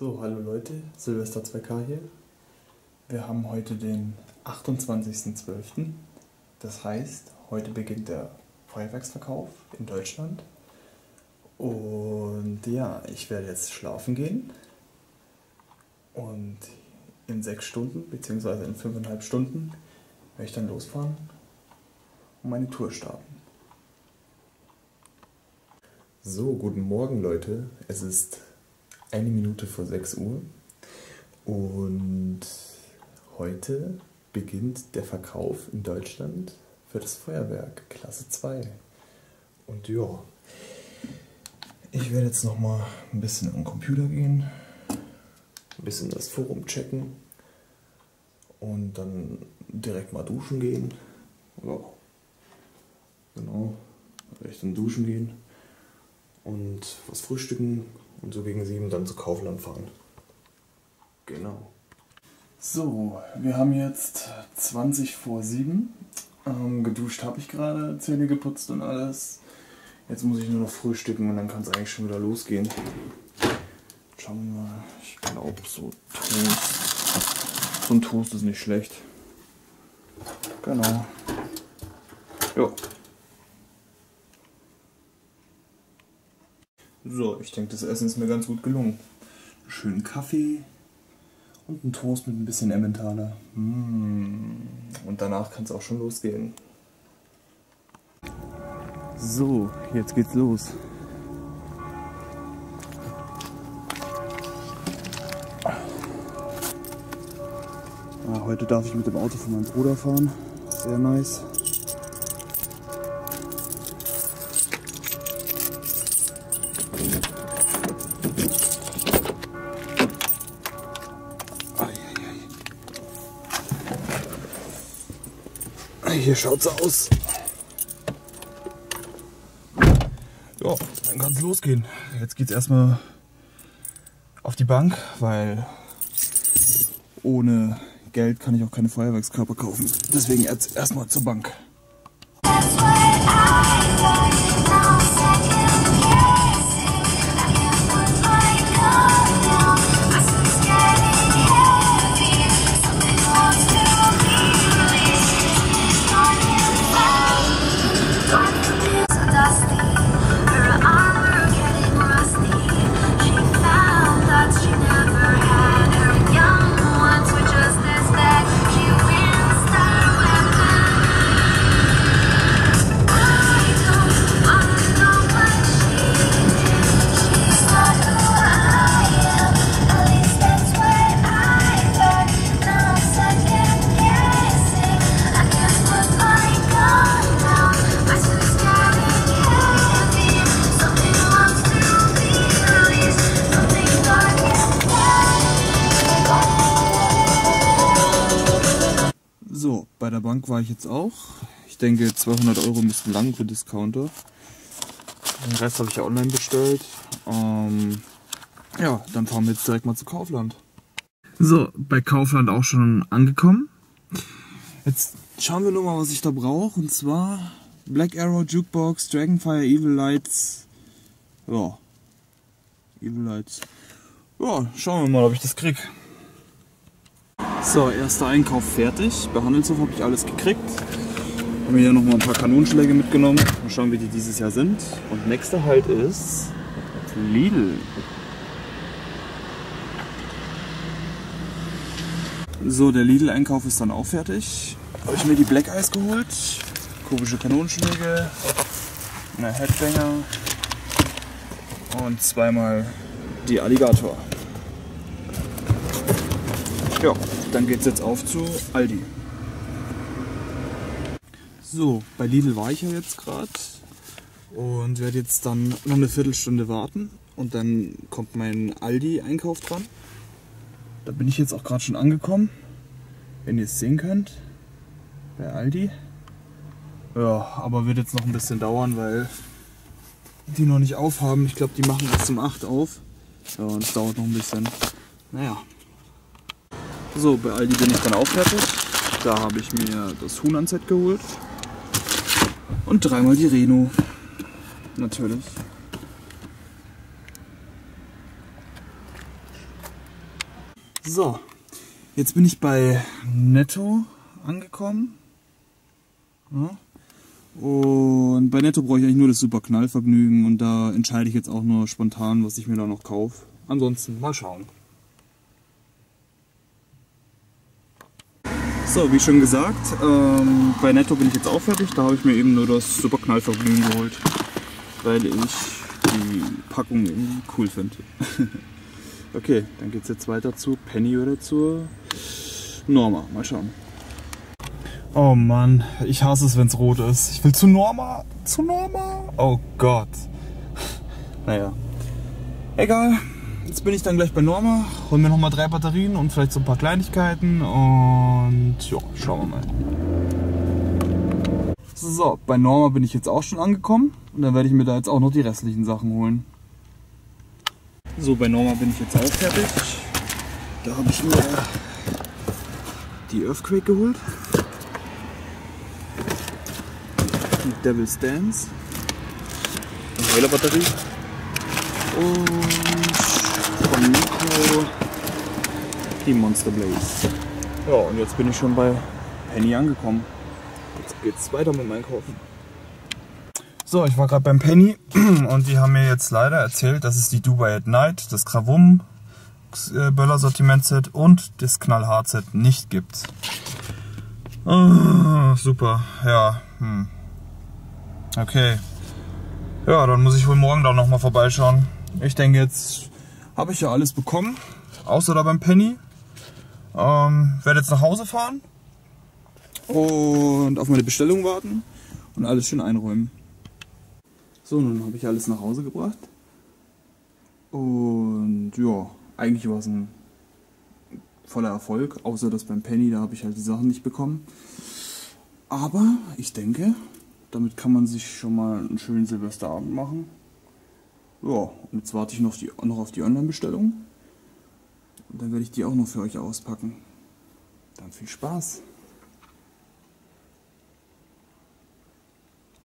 So, hallo Leute, Silvester 2K hier. Wir haben heute den 28.12. Das heißt, heute beginnt der Feuerwerksverkauf in Deutschland. Und ja, ich werde jetzt schlafen gehen. Und in sechs Stunden, beziehungsweise in fünfeinhalb Stunden, werde ich dann losfahren und meine Tour starten. So, guten Morgen Leute. Es ist eine Minute vor 6 Uhr und heute beginnt der Verkauf in Deutschland für das Feuerwerk Klasse 2. Und ja, ich werde jetzt noch mal ein bisschen am Computer gehen, ein bisschen das Forum checken und dann direkt mal duschen gehen. Ja, genau, recht dann duschen gehen und was frühstücken und so gegen sieben dann zu Kaufland fahren. Genau. So, wir haben jetzt 20 vor 7. Ähm, geduscht habe ich gerade, Zähne geputzt und alles. Jetzt muss ich nur noch frühstücken und dann kann es eigentlich schon wieder losgehen. Schauen wir mal. Ich glaube, so Toast. So ein Toast ist nicht schlecht. Genau. Ja. So, ich denke, das Essen ist mir ganz gut gelungen. Schönen Kaffee und ein Toast mit ein bisschen Emmentaler. Mm. Und danach kann es auch schon losgehen. So, jetzt geht's los. Ah, heute darf ich mit dem Auto von meinem Bruder fahren. Sehr nice. Hier schaut's aus. Ja, dann kann's losgehen. Jetzt geht's erstmal auf die Bank, weil ohne Geld kann ich auch keine Feuerwerkskörper kaufen. Deswegen erstmal zur Bank. Bank war ich jetzt auch. Ich denke 200 Euro müssten lang für Discounter. Den Rest habe ich ja online bestellt. Ähm, ja, dann fahren wir jetzt direkt mal zu Kaufland. So, bei Kaufland auch schon angekommen. Jetzt schauen wir nur mal, was ich da brauche. Und zwar Black Arrow Jukebox, Dragonfire Evil Lights. Ja. Evil Lights. Ja, schauen wir mal, ob ich das krieg. So, erster Einkauf fertig. Bei Handelshof habe ich alles gekriegt. Haben mir hier nochmal ein paar Kanonschläge mitgenommen. Mal schauen, wie die dieses Jahr sind. Und nächster Halt ist Lidl. So, der Lidl-Einkauf ist dann auch fertig. Habe ich mir die Black Eyes geholt. Kubische Kanonschläge. Eine Headbanger. Und zweimal die Alligator. Ja, dann geht's jetzt auf zu Aldi. So, bei Lidl war ich ja jetzt gerade und werde jetzt dann noch eine Viertelstunde warten und dann kommt mein Aldi-Einkauf dran. Da bin ich jetzt auch gerade schon angekommen, wenn ihr es sehen könnt, bei Aldi. Ja, aber wird jetzt noch ein bisschen dauern, weil die noch nicht aufhaben. Ich glaube, die machen erst um 8 auf. Ja, und es dauert noch ein bisschen. Naja. So, bei Aldi bin ich dann auch fertig. Da habe ich mir das Huhn-Set geholt. Und dreimal die Reno. Natürlich. So, jetzt bin ich bei Netto angekommen. Ja. Und bei Netto brauche ich eigentlich nur das super Knallvergnügen und da entscheide ich jetzt auch nur spontan, was ich mir da noch kaufe. Ansonsten mal schauen. So, wie schon gesagt, ähm, bei Netto bin ich jetzt auch fertig. Da habe ich mir eben nur das super Knallvergnügen geholt, weil ich die Packung irgendwie cool finde. okay, dann geht es jetzt weiter zu Penny oder zur Norma. Mal schauen. Oh Mann, ich hasse es, wenn es rot ist. Ich will zu Norma. Zu Norma. Oh Gott. Naja. Egal. Jetzt bin ich dann gleich bei Norma. Hol mir nochmal drei Batterien und vielleicht so ein paar Kleinigkeiten. Und ja, schauen wir mal. So, bei Norma bin ich jetzt auch schon angekommen. Und dann werde ich mir da jetzt auch noch die restlichen Sachen holen. So, bei Norma bin ich jetzt auch fertig. Da habe ich mir die Earthquake geholt. Die Devil's Dance. Eine Heulerbatterie. Und von Nico die Monster Blaze. Ja, und jetzt bin ich schon bei Penny angekommen. Jetzt geht's weiter mit dem Einkaufen. So, ich war gerade beim Penny und die haben mir jetzt leider erzählt, dass es die Dubai at Night, das Gravum äh, Böller Sortiment Set und das Knallhart Set nicht gibt. Oh, super, ja. Hm. Okay. Ja, dann muss ich wohl morgen da nochmal vorbeischauen. Ich denke, jetzt habe ich ja alles bekommen, außer da beim Penny. Ähm, werde jetzt nach Hause fahren und auf meine Bestellung warten und alles schön einräumen. So, nun habe ich alles nach Hause gebracht. Und ja, eigentlich war es ein voller Erfolg, außer dass beim Penny, da habe ich halt die Sachen nicht bekommen. Aber ich denke, damit kann man sich schon mal einen schönen Silvesterabend machen. Ja, und jetzt warte ich noch, die, noch auf die Online-Bestellung. Und dann werde ich die auch noch für euch auspacken. Dann viel Spaß!